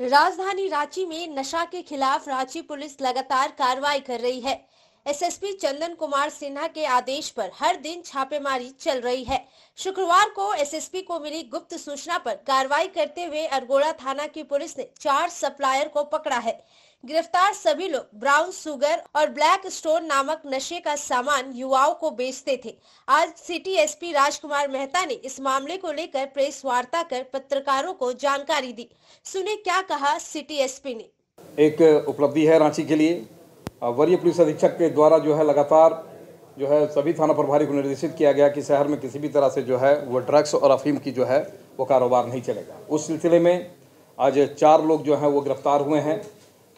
राजधानी रांची में नशा के खिलाफ रांची पुलिस लगातार कार्रवाई कर रही है। एसएसपी चंदन कुमार सिन्हा के आदेश पर हर दिन छापेमारी चल रही है। शुक्रवार को एसएसपी को मिली गुप्त सूचना पर कार्रवाई करते हुए अरगोड़ा थाना की पुलिस ने चार सप्लायर को पकड़ा है। गिरफ़्तार सभी लोग ब्राउन सुगर और ब्लैक स्टोन नामक नशे का सामान युवाओं को बेचते थे। आज सिटी एसपी राजकुमार मेहता ने इस मामले को लेकर प्रेस वार्ता कर पत्रकारों को जानकारी दी। सुने क्या कहा सिटी एसपी ने? एक उपलब्धि है रांची के लिए। वरीय पुलिस अधीक्षक के द्वारा जो है लगातार जो है सभी थाना प्रभारी को निर्देशित किया गया कि शहर में किसी भी तरह से जो है वो ड्रग्स और अफीम की जो है वो कारोबार नहीं चलेगा। उस सिलसिले में आज चार लोग जो हैं वो गिरफ़्तार हुए हैं,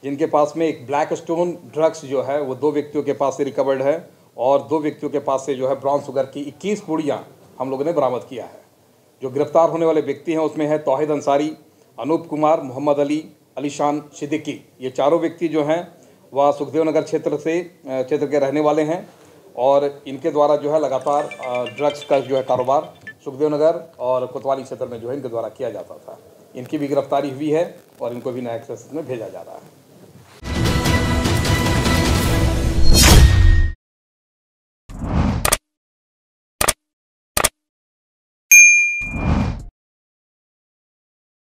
जिनके पास में एक ब्लैक स्टोन ड्रग्स जो है वो दो व्यक्तियों के पास से रिकवर्ड है और दो व्यक्तियों के पास से जो है ब्राउन शुगर की 21 पुड़ियाँ हम लोगों ने बरामद किया है। जो गिरफ़्तार होने वाले व्यक्ति हैं उसमें है तोहिद अंसारी, अनूप कुमार, मोहम्मद अली अलीशान सिद्दीकी। ये चारों व्यक्ति जो हैं वह सुखदेव नगर क्षेत्र से क्षेत्र के रहने वाले हैं और इनके द्वारा जो है लगातार ड्रग्स का जो है कारोबार सुखदेव नगर और कोतवाली क्षेत्र में जो है इनके द्वारा किया जाता था। इनकी भी गिरफ्तारी हुई है और इनको भी नया एक्सेस में भेजा जा रहा है।